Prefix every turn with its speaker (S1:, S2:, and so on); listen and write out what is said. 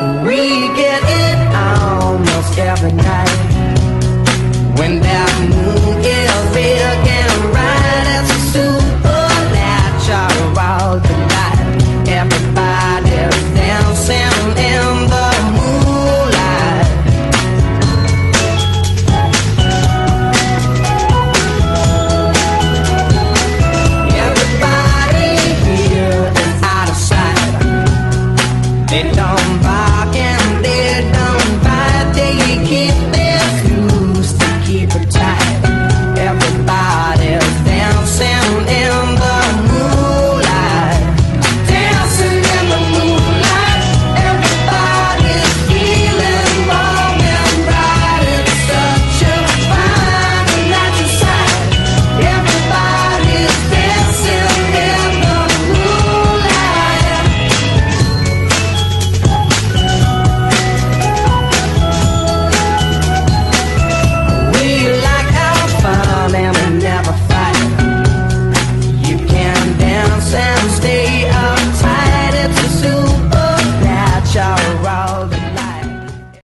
S1: We get it almost every night. When that moon is big and bright, it's a supernatural world tonight. Everybody's dancing in the moonlight. Everybody here is out of sight. They don't buy.